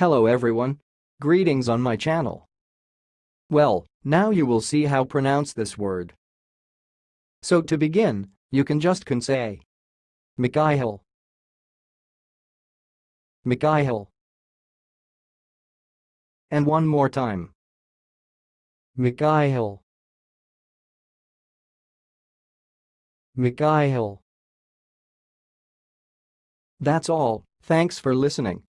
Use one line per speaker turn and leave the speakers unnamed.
Hello everyone. Greetings on my channel. Well, now you will see how pronounce this word. So to begin, you can just can say Mikhail Mikhail and one more time Mikhail Mikhail That's all, thanks for listening.